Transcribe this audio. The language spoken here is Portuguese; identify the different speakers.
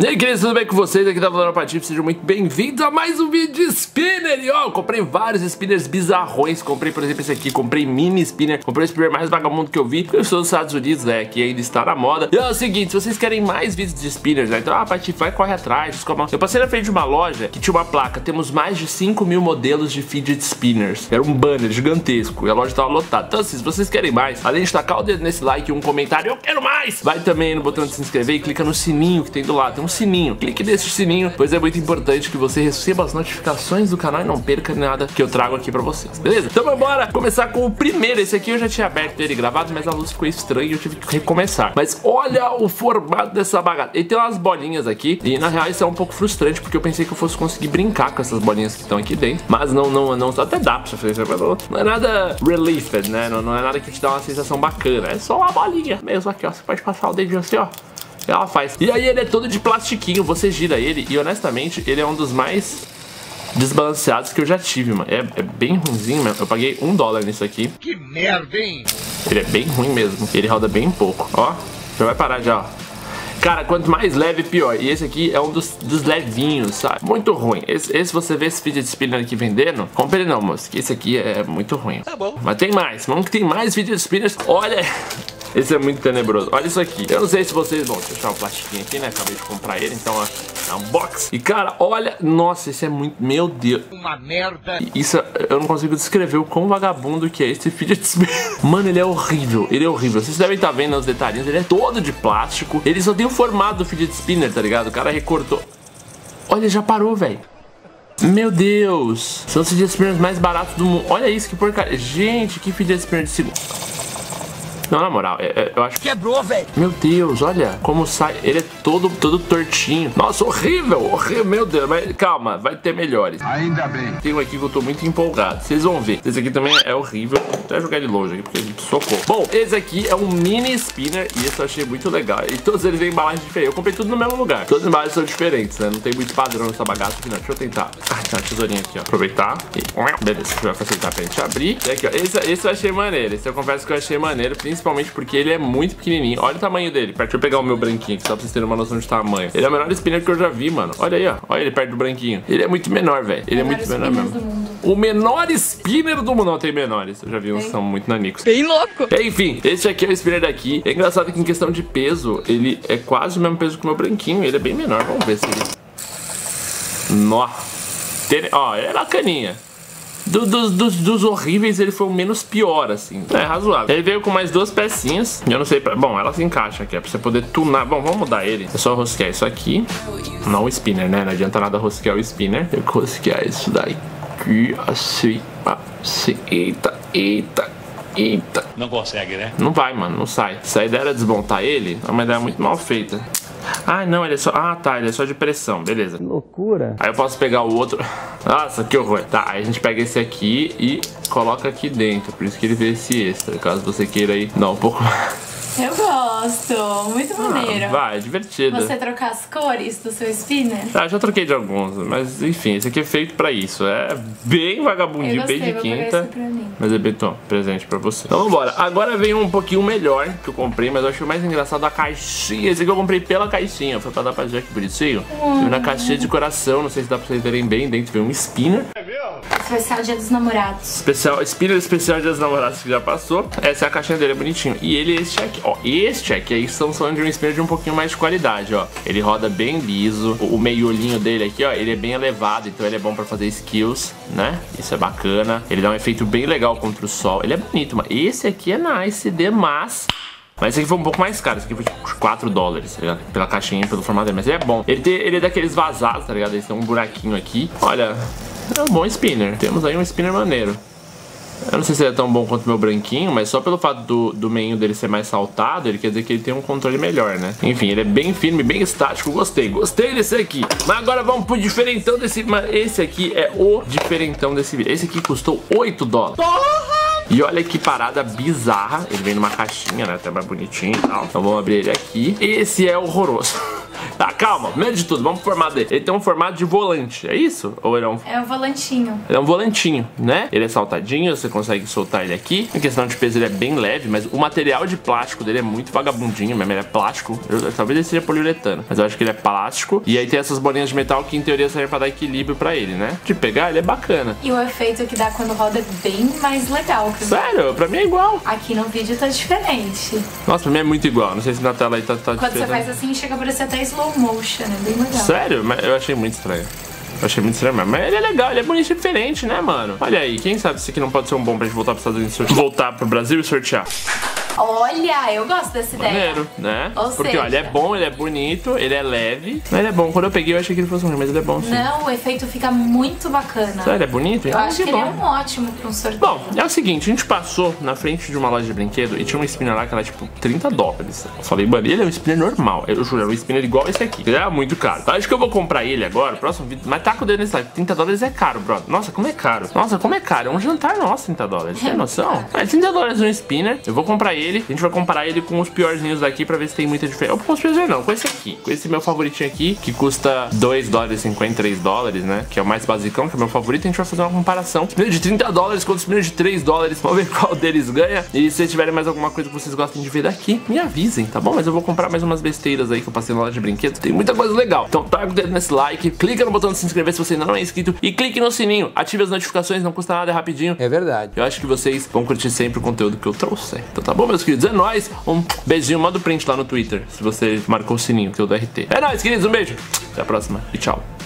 Speaker 1: E aí, queridos, tudo bem com vocês? Aqui tá falando Patife, sejam muito bem-vindos a mais um vídeo de spinner E ó, eu comprei vários spinners bizarrões Comprei, por exemplo, esse aqui, comprei mini spinner Comprei o spinner mais vagabundo que eu vi Porque eu sou dos Estados Unidos, né, que ainda está na moda E é o seguinte, se vocês querem mais vídeos de spinners, né Então, ah, Patife, vai, corre atrás descobre. Eu passei na frente de uma loja que tinha uma placa Temos mais de 5 mil modelos de fidget spinners Era um banner gigantesco E a loja tava lotada Então, assim, se vocês querem mais, além de tacar o dedo nesse like e um comentário Eu quero mais! Vai também no botão de se inscrever e clica no sininho que tem do lado Tem um sininho, clique nesse sininho, pois é muito importante que você receba as notificações do canal e não perca nada que eu trago aqui pra vocês, beleza? Então embora começar com o primeiro, esse aqui eu já tinha aberto ele gravado, mas a luz ficou estranha e eu tive que recomeçar. Mas olha o formato dessa bagaça, ele tem umas bolinhas aqui e na real isso é um pouco frustrante porque eu pensei que eu fosse conseguir brincar com essas bolinhas que estão aqui dentro, mas não, não, não, até dá pra fazer isso, não é nada relieved, né? Não, não é nada que te dá uma sensação bacana, é só uma bolinha mesmo aqui, ó, você pode passar o dedinho assim, ó ela faz. E aí ele é todo de plastiquinho, você gira ele e honestamente ele é um dos mais desbalanceados que eu já tive, mano. É, é bem ruimzinho mesmo. Eu paguei um dólar nisso aqui.
Speaker 2: Que merda, hein?
Speaker 1: Ele é bem ruim mesmo. Ele roda bem pouco. Ó, já vai parar já, ó. Cara, quanto mais leve, pior. E esse aqui é um dos, dos levinhos, sabe? Muito ruim. Esse, esse você vê esse fidget spinner aqui vendendo, compre ele não, moço. Que esse aqui é muito ruim.
Speaker 2: Tá bom.
Speaker 1: Mas tem mais. Vamos que tem mais fidget spinners. Olha... Esse é muito tenebroso. Olha isso aqui. Eu não sei se vocês vão deixar o plastiquinho aqui, né? Acabei de comprar ele, então ó, é um box. E cara, olha, nossa, esse é muito, meu Deus.
Speaker 2: Uma merda.
Speaker 1: Isso, eu não consigo descrever o quão vagabundo que é esse fidget spinner. Mano, ele é horrível, ele é horrível. Vocês devem estar vendo os detalhes, ele é todo de plástico. Ele só tem o formato do fidget spinner, tá ligado? O cara recortou. Olha, já parou, velho. Meu Deus, são os fidget spinners mais baratos do mundo. Olha isso, que porcaria. Gente, que fidget spinner de segundo. Não, na moral, é, é, eu acho que...
Speaker 2: Quebrou, velho.
Speaker 1: Meu Deus, olha como sai. Ele é todo, todo tortinho. Nossa, horrível, horrível. Meu Deus, mas calma, vai ter melhores.
Speaker 2: Ainda bem.
Speaker 1: Tem um aqui que eu tô muito empolgado. Vocês vão ver. Esse aqui também é horrível. Vou até jogar ele longe aqui, porque socorro. Bom, esse aqui é um mini spinner e esse eu achei muito legal. E todos eles têm embalagens diferentes. Eu comprei tudo no mesmo lugar. Todas as embalagens são diferentes, né? Não tem muito padrão nessa bagaça aqui, não. Deixa eu tentar. Ah, tá, tesourinha aqui, ó. Aproveitar. E... Beleza, vai facilitar pra gente abrir. E aqui, ó. Esse, esse eu achei maneiro. Esse eu confesso que eu achei maneiro, principalmente porque ele é muito pequenininho. Olha o tamanho dele. Deixa eu pegar o meu branquinho aqui, só pra vocês terem uma noção de tamanho. Ele é o menor spinner que eu já vi, mano. Olha aí, ó. Olha ele perto do branquinho. Ele é muito menor, velho. Ele é muito menor mesmo. O menor spinner do mundo. Não, tem menores. Eu já vi uns que são muito nanicos.
Speaker 3: Bem louco.
Speaker 1: Enfim, esse aqui é o spinner daqui. É engraçado que em questão de peso, ele é quase o mesmo peso que o meu branquinho. Ele é bem menor. Vamos ver se ele... Nossa. Ó, é bacaninha. Do, dos, dos, dos, horríveis, ele foi o menos pior, assim. É razoável. Ele veio com mais duas pecinhas. Eu não sei pra... Bom, ela se encaixa aqui. É pra você poder tunar. Bom, vamos mudar ele. É só rosquear isso aqui. Não o spinner, né? Não adianta nada rosquear o spinner. Tem que rosquear isso daqui. Assim, assim. Eita, eita. Eita.
Speaker 2: Não consegue, né?
Speaker 1: Não vai, mano. Não sai. Se a ideia era desmontar ele, é uma ideia muito mal feita. Ah, não, ele é só. Ah, tá, ele é só de pressão, beleza.
Speaker 4: Que loucura.
Speaker 1: Aí eu posso pegar o outro. Nossa, que horror. Tá, aí a gente pega esse aqui e coloca aqui dentro. Por isso que ele vê esse extra. Caso você queira aí dar um pouco mais.
Speaker 3: Eu gosto, muito ah, maneiro.
Speaker 1: Ah, vai, é divertido.
Speaker 3: Você trocar as cores do seu spinner?
Speaker 1: Ah, já troquei de alguns, mas enfim, esse aqui é feito pra isso. É bem vagabundinho,
Speaker 3: gostei,
Speaker 1: bem de quinta. Mas é beton, presente pra você. Então vambora. Agora vem um pouquinho melhor que eu comprei, mas eu achei mais engraçado a caixinha. Esse aqui eu comprei pela caixinha. Foi pra dar pra Jack bonitinho. Hum. Na caixinha de coração, não sei se dá pra vocês verem bem. Dentro veio um spinner.
Speaker 3: Especial Dia dos Namorados.
Speaker 1: Especial, spinner especial Dia dos Namorados que já passou. Essa é a caixinha dele, é bonitinho. E ele é este aqui, ó. Este aqui, aí estamos falando de um de um pouquinho mais de qualidade, ó. Ele roda bem liso. O, o meio-olhinho dele aqui, ó, ele é bem elevado, então ele é bom pra fazer skills, né? Isso é bacana. Ele dá um efeito bem legal contra o sol. Ele é bonito, mas esse aqui é nice demais. Mas esse aqui foi um pouco mais caro, esse aqui foi tipo 4 dólares, tá ligado? Pela caixinha, pelo formato dele. Mas ele é bom. Ele, tem, ele é daqueles vazados, tá ligado? Ele tem um buraquinho aqui. Olha, é um bom spinner. Temos aí um spinner maneiro. Eu não sei se ele é tão bom quanto o meu branquinho, mas só pelo fato do, do meinho dele ser mais saltado, ele quer dizer que ele tem um controle melhor, né? Enfim, ele é bem firme, bem estático, gostei. Gostei desse aqui. Mas agora vamos pro diferentão desse... Mas esse aqui é o diferentão desse vídeo. Esse aqui custou 8 dólares. Porra! E olha que parada bizarra. Ele vem numa caixinha, né? Até mais bonitinho e tal. Então vamos abrir ele aqui. Esse é horroroso. Tá, calma. Primeiro de tudo, vamos pro formato dele. Ele tem um formato de volante, é isso? Ou ele é um...
Speaker 3: É o volantinho.
Speaker 1: Ele é um volantinho, né? Ele é saltadinho, você consegue soltar ele aqui. Em questão de peso, ele é bem leve, mas o material de plástico dele é muito vagabundinho mesmo. Ele é plástico. Eu- talvez ele seja poliuretano, mas eu acho que ele é plástico. E aí tem essas bolinhas de metal que, em teoria, servem pra dar equilíbrio pra ele, né? De pegar, ele é bacana.
Speaker 3: E o efeito que dá quando roda é bem mais legal. que
Speaker 1: Sério, pra mim é igual.
Speaker 3: Aqui no vídeo tá diferente.
Speaker 1: Nossa, pra mim é muito igual. Não sei se na tela aí tá, tá
Speaker 3: Quando você
Speaker 1: diferente.
Speaker 3: faz assim, chega a parecer até slow motion. É bem legal.
Speaker 1: Sério? Mas eu achei muito estranho. Eu achei muito estranho mesmo. Mas ele é legal, ele é bonito e diferente, né, mano? Olha aí, quem sabe isso aqui não pode ser um bom pra gente voltar pros Estados Unidos. Voltar pro Brasil e sortear.
Speaker 3: Olha, eu gosto dessa ideia.
Speaker 1: Maneiro, né?
Speaker 3: Ou
Speaker 1: Porque,
Speaker 3: seja-
Speaker 1: olha, ele é bom, ele é bonito, ele é leve. Mas ele é bom. Quando eu peguei, eu achei que ele fosse ruim, mas ele é bom sim.
Speaker 3: Não, o efeito fica muito bacana.
Speaker 1: Sério, é bonito?
Speaker 3: Eu
Speaker 1: Então,
Speaker 3: acho que ele é um ótimo pra um sorteio.
Speaker 1: Bom, é o seguinte, a gente passou na frente de uma loja de brinquedo e tinha um spinner lá que era tipo 30 dólares. Eu falei, mano, ele é um spinner normal. Eu juro, é um spinner igual esse aqui. Ele era muito caro. Então, acho que eu vou comprar ele agora, próximo vídeo. Mas tá com o dedo nesse live. 30 dólares é caro, brother. Nossa, como é caro. Nossa, como é caro. É um jantar nosso, 30 dólares. Tem noção? É 30 dólares um spinner. Eu vou comprar ele. A gente vai comparar ele com os piorzinhos daqui pra ver se tem muita diferença. Ou com os piorzinhos não, com esse aqui. Com esse meu favoritinho aqui, que custa 2 dólares e 53 dólares, né? Que é o mais basicão, que é o meu favorito. A gente vai fazer uma comparação. Spinner de 30 dólares contra o spinner de 3 dólares. Vamos ver qual deles ganha. E se vocês tiverem mais alguma coisa que vocês gostem de ver daqui, me avisem, tá bom? Mas eu vou comprar mais umas besteiras aí que eu passei na loja de brinquedos. Tem muita coisa legal. Então taca o dedo nesse like, clica no botão de se inscrever se você ainda não é inscrito e clique no sininho. Ative as notificações, não custa nada, é rapidinho.
Speaker 4: É verdade.
Speaker 1: Eu acho que vocês vão curtir sempre o conteúdo que eu trouxe. Então tá bom, meus queridos? É nóis. Um beijinho, manda o print lá no Twitter, se você marcou o sininho, que é o do RT. É nóis, queridos. Um beijo. Até a próxima e tchau.